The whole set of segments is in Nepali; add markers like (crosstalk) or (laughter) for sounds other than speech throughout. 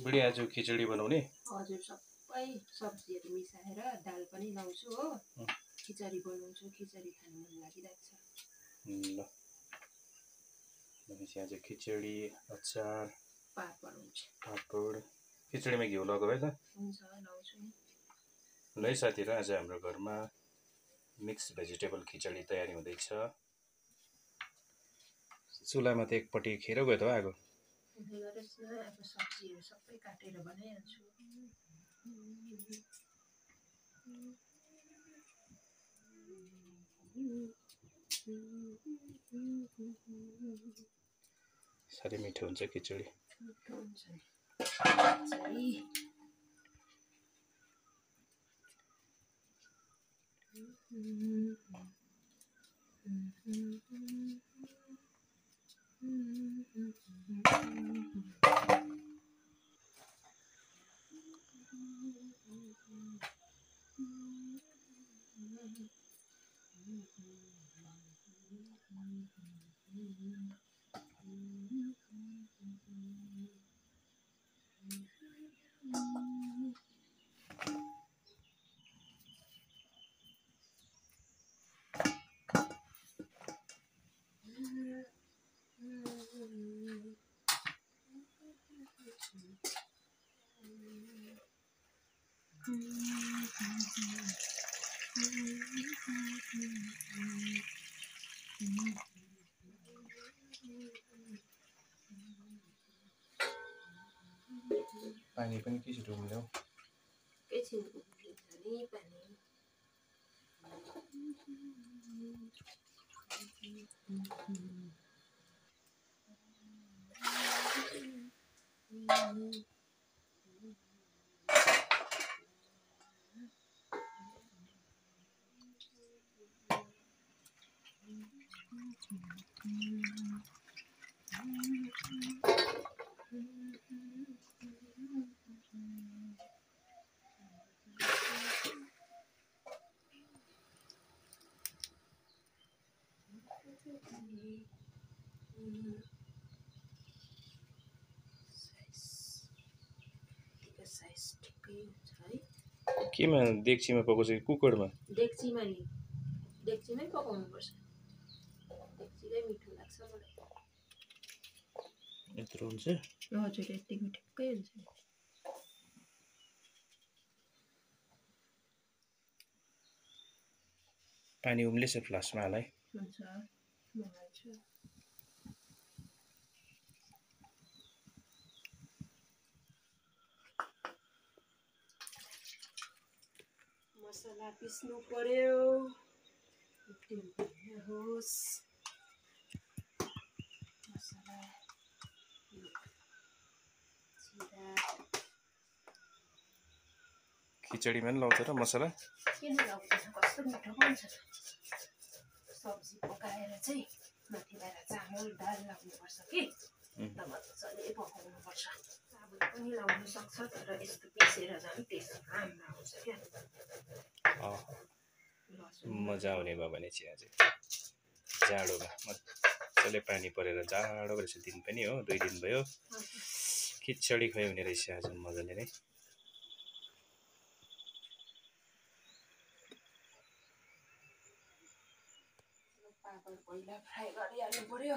बुढी आज खिचडी बनाउने। हजुर सबै सब्जीहरू मिसाएर दाल पनि लाउँछु हो। खिचडी बनाउँछु खिचडी खानु मन लागिरहेको छ। ल। भनेपछि आज खिचडी अचार पापड हुन्छ। पापड। खिचडीमा घिउ लगायो है त। हुन्छ लाउँछु नि ल है साथीहरू आज हाम्रो घरमा मिक्स भेजिटेबल खिचडी तयारी हुँदैछ। चुलामा त एकपट्टि खेर गयो त हो आगो। सबै काटेर साह्रै मिठो हुन्छ खिचडी। हुन्छ खिचडी पानी पनि के छिटो उम्ल्यो एकैछिन उम्लिन्छ नि पानी साइज साइज ठिकै हुन्छ है केमा डेक्चीमा पकाउँछ कि कुकरमा? डेक्चीमा नि। डेक्चीमै पकाउनुपर्छ। डेक्चीकै मिठो लाग्छ मलाई। यत्रो हुन्छ? हजुर यतिको ठिक्कै हुन्छ। पानी उम्लेछ फ्लासमा हाल। है हुन्छ मसला पिस्नु पर्यो। होस् मसला खिचडीमा पनि लाउँछ र मसला? किन लाउँदैन कस्तो मिठो बन्छ सब्जी पकाएर चाहिँ माथिबाट चामल दाल लाउनुपर्छ कि? उम्. अन्त मजाले पकाउनुपर्छ। साबुन पनि लाउनु सक्छ तर यस्तो पिसेर झन् टेस्ट राम्रो आउँछ क्या। अँ, लसुन। मजा आउने भयो भने चाहिँ आज। जाडोमा मजाले पानी परेर जाडो रहेछ दिन पनि हो दुई दिन भयो। खिचडी खुवायो हुने रहेछ आज मजाले नै। पहिला फ्राई गरिहाल्नु पर्यो।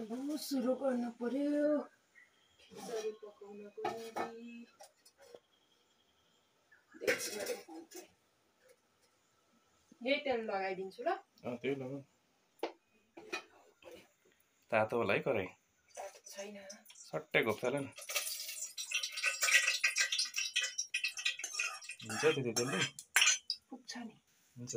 अब सुरु गर्नु पर्यो। खिचडी पकाउनको लागि। यही तेल लगाइदिन्छु ल। अँ त्यही लगाऊ। तातो होला है कराई छैन। सट्टै घोप्छ न। हुन्छ त्यति त्यसले पुग्छ नि। हुन्छ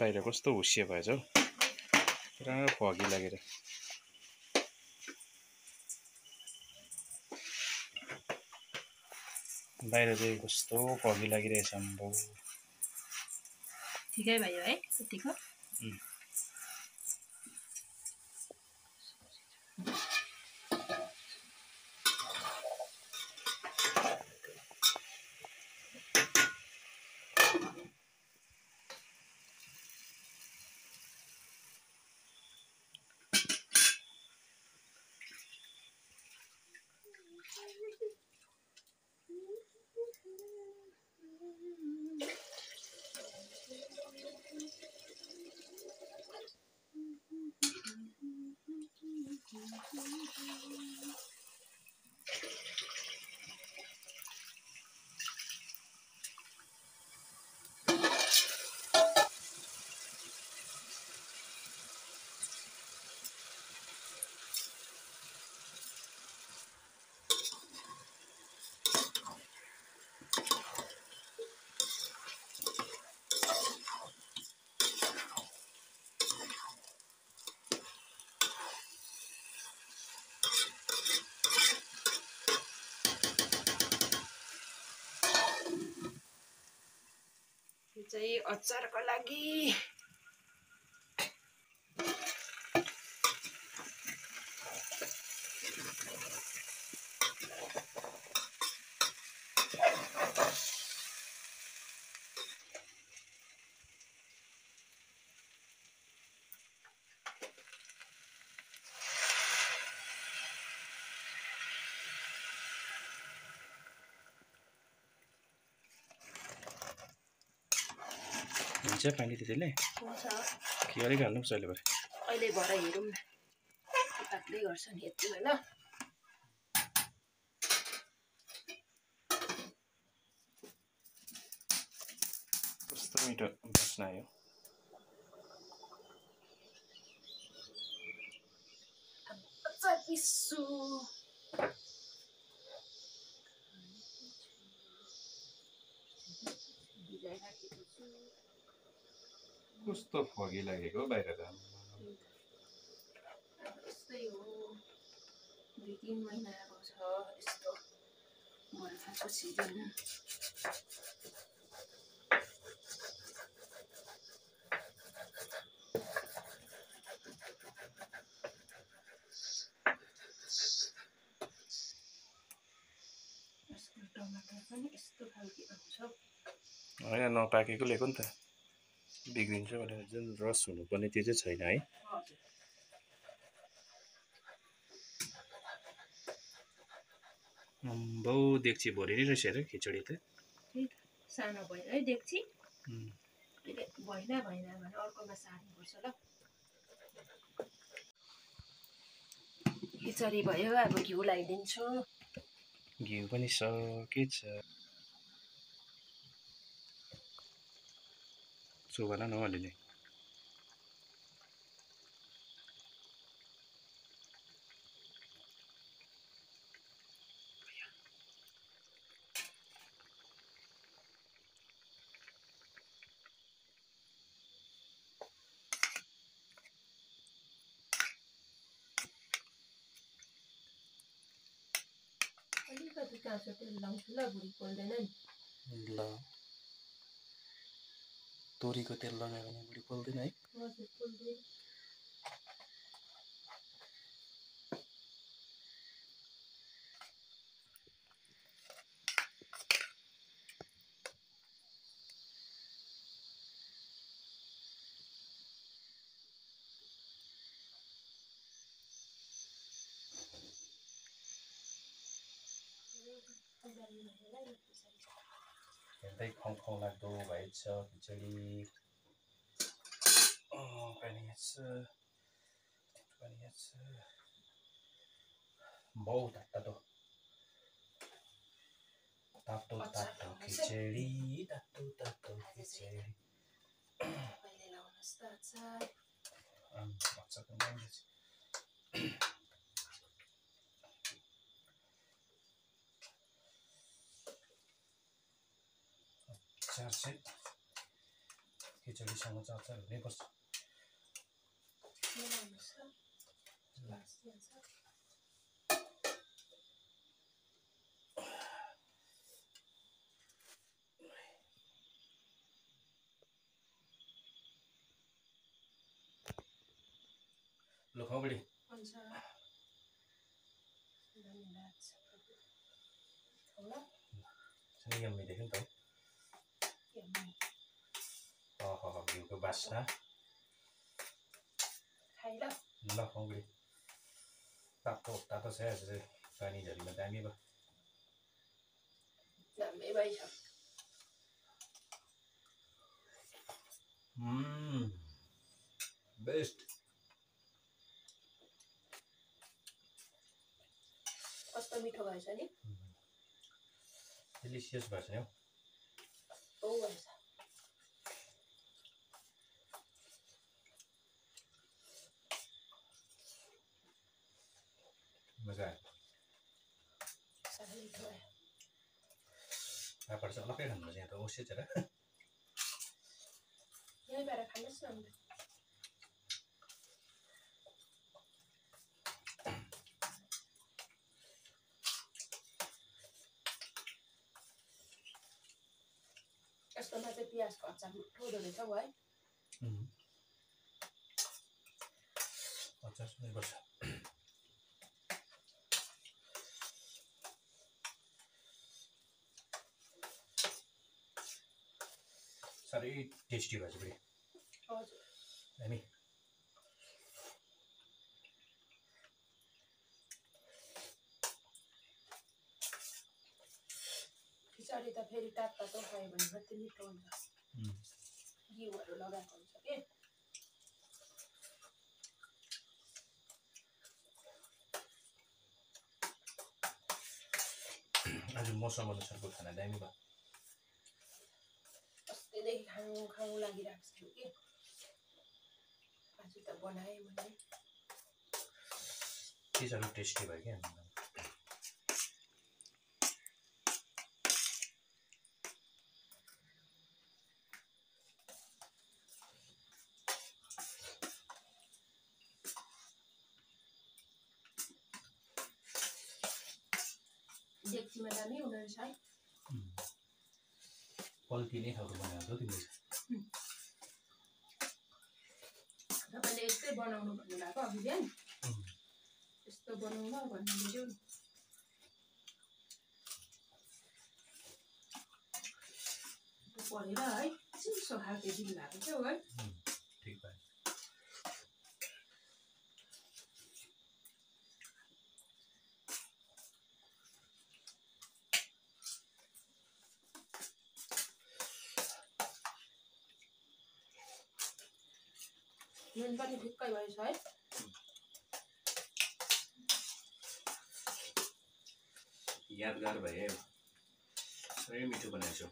बाहिर कस्तो हुस्से भएछ हौ? पुरा फगी लागेर। बाहिर चाहिँ कस्तो फगी लागिरहेछ ठिकै भयो है चाहिँ अचारको लागि हुन्छ पानी त्यसैले कि अलिक हाल्नुपर्छ अहिले भरे? अहिले भएर हेरौँ न। पाक्दै गर्छ नि यति होइन कस्तो मिठो बस्न आयो। अचार कस्तो फगी लागेको बाहिर त यस्तै हो। दुई तिन महिनाको छ यस्तो। बर्खाको सिजन। आउँछ। होइन नपाकेको ल्याएको नि त। बिग्रिन्छ भनेर जुन रस हुनुपर्ने त्यो चाहिँ छैन है। अम्बौ देख्ची भरि नै रहेछ अरे खिचडी त? सानो भयो है अहिले भएन भएन भने अर्कोमा सार्नुपर्छ ल। खिचडी भयो अब घिउ लगाइदिन्छु घिउ पनि सकेछ। चोबला न हौ अलिअलि अलिकति काँचो तेल लाउँछु ल भुँडी पोल्दैन नि ल तोरीको तेल लगायो भने बुढी पोल्दैन है। हजुर पोल्दैन हेर्दै खाउँ खाउँ लाग्दो भएछ खिचडी बहुत तातो तातो तातो। खिचडी। तातो तातो खिचडी अचार अँ, अचार पनि राम्रै छ। चाहिँ खिचडीसँग चाहिँ अचार हुनैपर्छ ल बढी हुन्छ। धन्यवाद बास्ना ल बढी तातो तातो छ पानी झरीमा दामी भयो। बेस्ट। कस्तो मिठो भएछ नि? डेलिसियस भएछ नि हौ औ भएछ मजा आयो साह्रै मिठो भयो पापड चाहिँ अलग्गै खानुपर्छ यहाँ त ओसेर यहीँ भएर खानुहोस् न अन्त यस्तोमा चाहिँ प्याजको अचार हुँदो रहेछ हौ है अचार सुन्नुपर्छ साह्रै टेस्टी भएछ फेरि। खिचडी त फेरि तातो तातो खायो भने मात्रै मिठो हुन्छ। घिउहरू लगाएको हुन्छ कि? (clears throat) आज मौसम अनुसारको खाना दामी भयो। खानु खानु लागिरहेको छु कि आज त बनाएँ मैले के साह्रो टेस्टी भयो क्या डेक्चीमा दामी हुँदो रहेछ है पल्किने खालको बनाएको तिमीले यस्तै बनाउनु भन्नुभएको अघि बिहान. यस्तो बनाउन भन्नुहुन्थ्यो नि पढेर है चिसो खालको दिनुभएको थियो है ठिक भयो नुन पनि ठिक्कै भएछ है यादगार साह्रै मिठो बनाएछु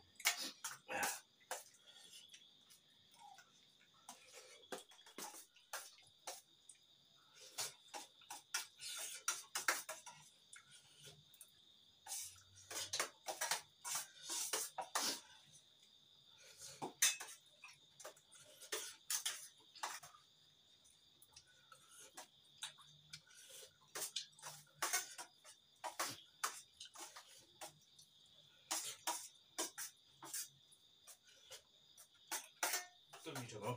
भयो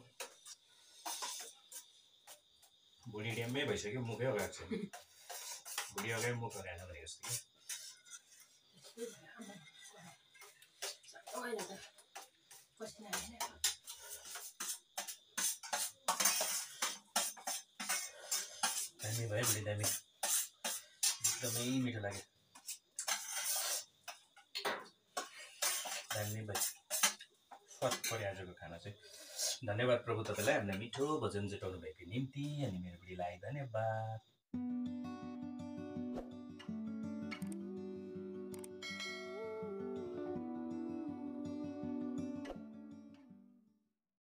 भुँडी भइसक्यो मुखै अगाएको छ। भुँडी अगाडि मुख अगाएन भने जस्तो कि। दामी भयो दामी। एकदमै मिठो लाग्यो। दामी भयो। पऱ्यो आजको खाना चाहिँ। धन्यवाद प्रभु तपाईँलाई। हामीलाई मिठो भोजन जुटाउनु भएको निम्ति अनि मेरो बुढीलाई धन्यवाद।